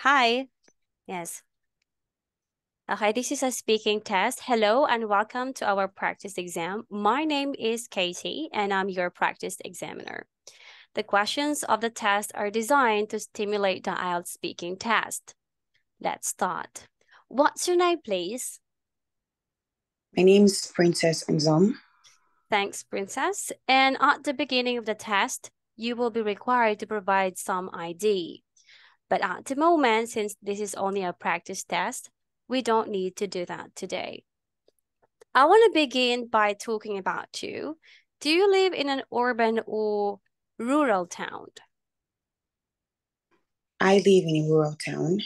Hi. Yes. Uh, okay, this is a speaking test. Hello and welcome to our practice exam. My name is Kitty and I'm your practice examiner. The questions of the test are designed to stimulate the IELTS speaking test. Let's start. What's your name, please? My name is Princess Nzom. Thanks, Princess. And at the beginning of the test, you will be required to provide some ID. But at the moment, since this is only a practice test, we don't need to do that today. I want to begin by talking about you. Do you live in an urban or rural town? I live in a rural town.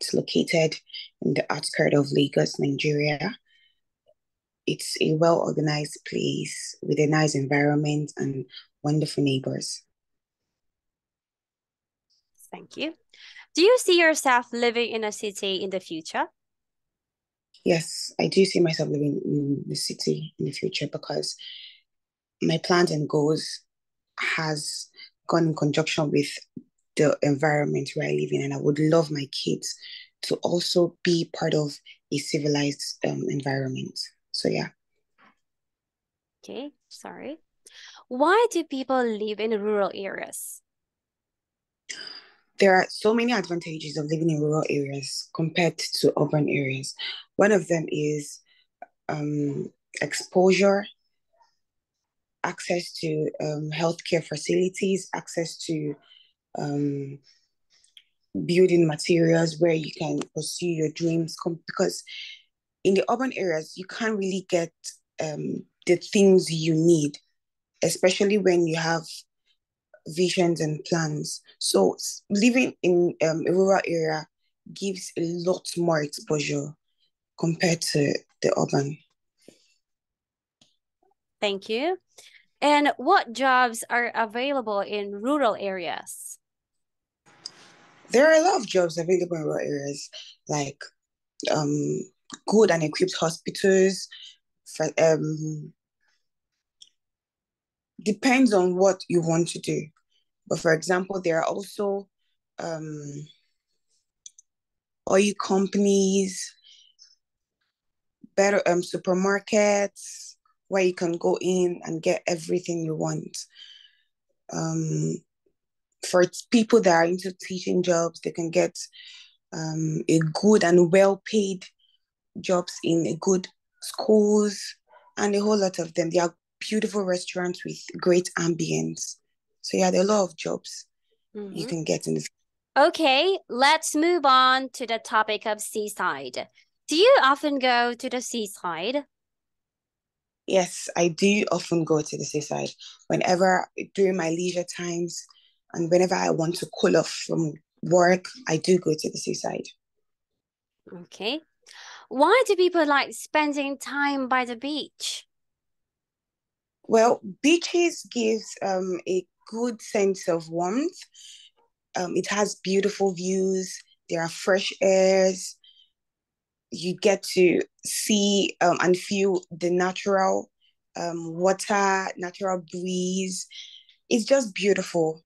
It's located in the outskirts of Lagos, Nigeria. It's a well organized place with a nice environment and wonderful neighbors. Thank you. Do you see yourself living in a city in the future? Yes, I do see myself living in the city in the future because my plans and goals has gone in conjunction with the environment where I live in, and I would love my kids to also be part of a civilized um, environment. So yeah. Okay, sorry. Why do people live in rural areas? There are so many advantages of living in rural areas compared to urban areas. One of them is um, exposure, access to um, healthcare facilities, access to um, building materials where you can pursue your dreams. Because in the urban areas, you can't really get um, the things you need, especially when you have visions and plans. So living in um, a rural area gives a lot more exposure compared to the urban. Thank you. And what jobs are available in rural areas? There are a lot of jobs available in rural areas, like um, good and equipped hospitals. For, um, depends on what you want to do. But for example, there are also um, oil companies, better um, supermarkets where you can go in and get everything you want. Um, for people that are into teaching jobs, they can get um, a good and well paid jobs in a good schools and a whole lot of them. There are beautiful restaurants with great ambience. So yeah, there are a lot of jobs mm-hmm. you can get in the Okay, let's move on to the topic of seaside. Do you often go to the seaside? Yes, I do often go to the seaside. Whenever during my leisure times and whenever I want to cool off from work, I do go to the seaside. Okay. Why do people like spending time by the beach? Well, beaches gives um, a good sense of warmth. Um, it has beautiful views. There are fresh airs. You get to see um, and feel the natural um, water, natural breeze. It's just beautiful.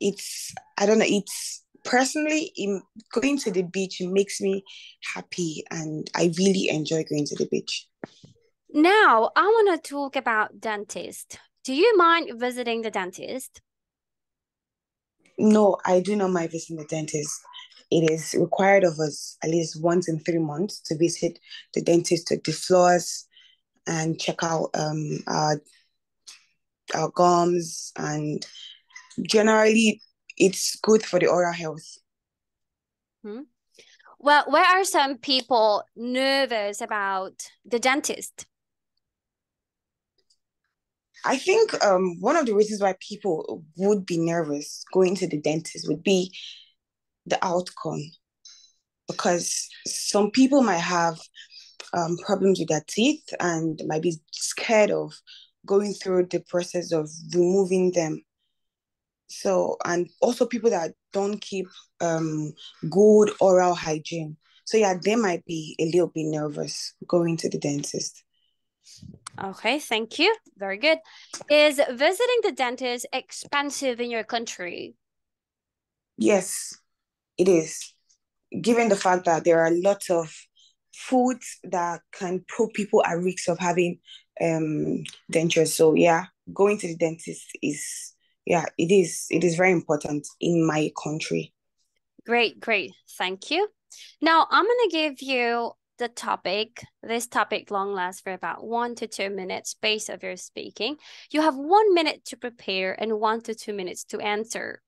It's I don't know. It's personally in, going to the beach makes me happy, and I really enjoy going to the beach. Now I want to talk about dentist. Do you mind visiting the dentist? No, I do not mind visiting the dentist. It is required of us at least once in three months to visit the dentist to defloss and check out um, our, our gums and generally it's good for the oral health. Hmm. Well, where are some people nervous about the dentist? I think um, one of the reasons why people would be nervous going to the dentist would be the outcome. Because some people might have um, problems with their teeth and might be scared of going through the process of removing them. So, and also people that don't keep um, good oral hygiene. So, yeah, they might be a little bit nervous going to the dentist. Okay, thank you. Very good. Is visiting the dentist expensive in your country? Yes, it is. given the fact that there are lots of foods that can put people at risk of having um dentures. So yeah, going to the dentist is yeah, it is it is very important in my country. Great, great. Thank you. Now I'm gonna give you the topic. This topic long lasts for about one to two minutes based of your speaking. You have one minute to prepare and one to two minutes to answer.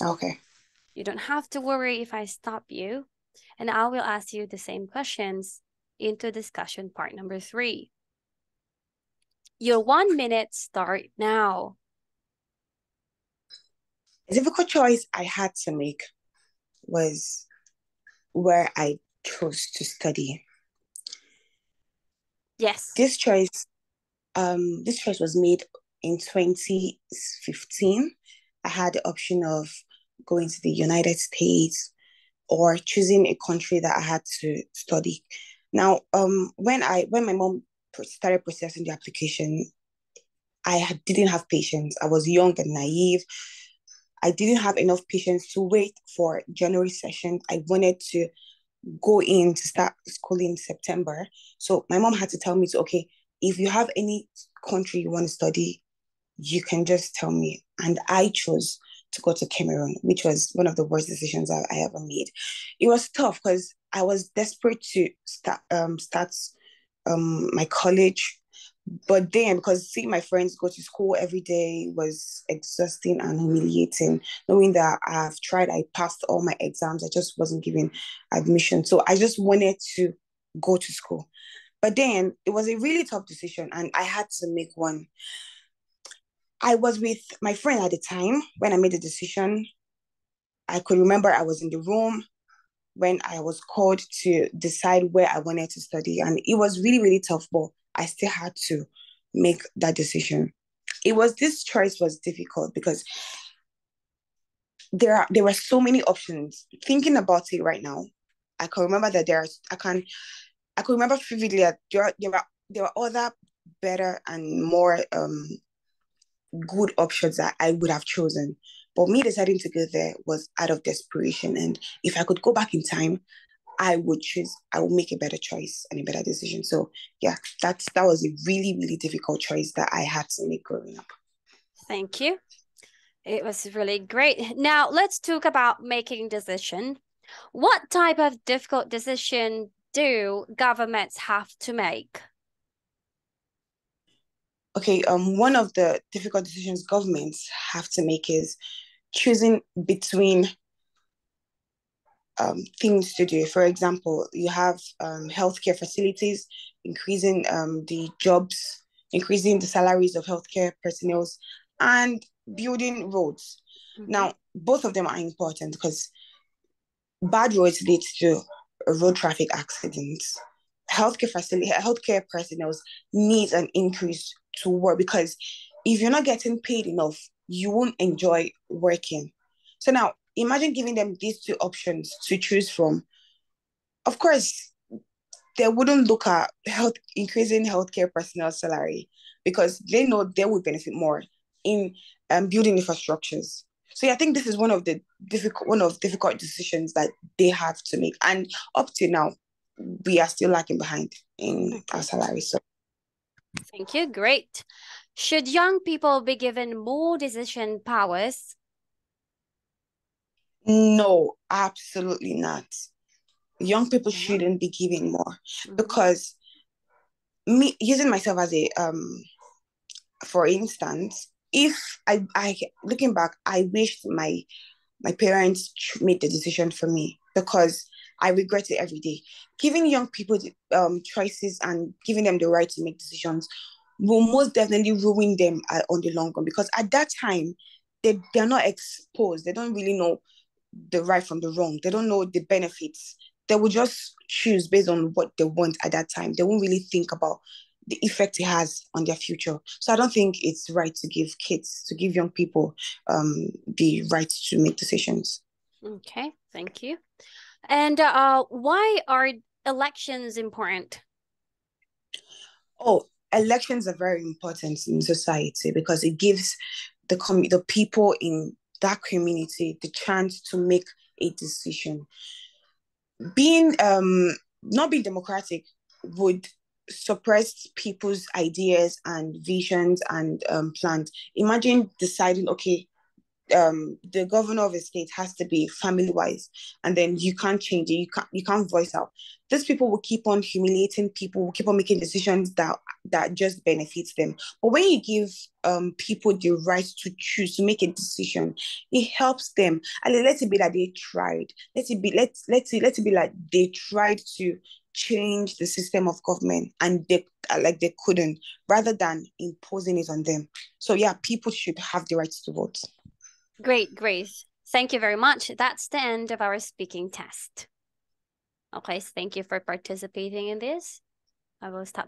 Okay. You don't have to worry if I stop you, and I will ask you the same questions into discussion part number three. Your one minute start now. A difficult choice I had to make was where I chose to study. Yes. This choice, um, this choice was made in 2015. I had the option of going to the United States or choosing a country that I had to study. Now, um, when I when my mom started processing the application, I didn't have patience. I was young and naive. I didn't have enough patience to wait for January session. I wanted to go in to start school in September. So my mom had to tell me to okay, if you have any country you want to study, you can just tell me. And I chose to go to Cameroon, which was one of the worst decisions I, I ever made. It was tough because I was desperate to start um start um my college. But then because seeing my friends go to school every day was exhausting and humiliating, knowing that I've tried, I passed all my exams, I just wasn't given admission. So I just wanted to go to school. But then it was a really tough decision and I had to make one. I was with my friend at the time when I made the decision. I could remember I was in the room when I was called to decide where I wanted to study. And it was really, really tough, but I still had to make that decision. It was this choice was difficult because there are there were so many options. Thinking about it right now, I can remember that there are I can I can remember vividly that there there are there are other better and more um good options that I would have chosen. But me deciding to go there was out of desperation. And if I could go back in time, I would choose, I would make a better choice and a better decision. So yeah, that's that was a really, really difficult choice that I had to make growing up. Thank you. It was really great. Now let's talk about making decision. What type of difficult decision do governments have to make? okay, um, one of the difficult decisions governments have to make is choosing between um, things to do. For example, you have um, healthcare facilities, increasing um, the jobs, increasing the salaries of healthcare personnel, and building roads. Mm-hmm. Now, both of them are important because bad roads lead to road traffic accidents. Healthcare facility, healthcare personnel need an increase to work because if you're not getting paid enough, you won't enjoy working. So now imagine giving them these two options to choose from. Of course, they wouldn't look at health increasing healthcare personnel salary because they know they would benefit more in um, building infrastructures. So yeah, I think this is one of the difficult one of difficult decisions that they have to make. And up to now, we are still lagging behind in our salary. So Thank you. Great. Should young people be given more decision powers? No, absolutely not. Young people shouldn't be giving more mm-hmm. because me using myself as a um for instance, if I I looking back, I wished my my parents made the decision for me because I regret it every day. Giving young people um, choices and giving them the right to make decisions will most definitely ruin them uh, on the long run because at that time they, they're not exposed. They don't really know the right from the wrong. They don't know the benefits. They will just choose based on what they want at that time. They won't really think about the effect it has on their future. So I don't think it's right to give kids, to give young people um, the right to make decisions. Okay, thank you. And uh, why are elections important? Oh, elections are very important in society because it gives the com- the people in that community the chance to make a decision. Being um not being democratic would suppress people's ideas and visions and um, plans. Imagine deciding, okay, um the governor of a state has to be family wise and then you can't change it. You can't you can't voice out. These people will keep on humiliating people will keep on making decisions that that just benefits them. But when you give um people the right to choose to make a decision it helps them. And let it be that they tried. Let it be let let it let it be like they tried to change the system of government and they like they couldn't rather than imposing it on them. So yeah people should have the right to vote Great, Grace. Thank you very much. That's the end of our speaking test. Okay, so thank you for participating in this. I will stop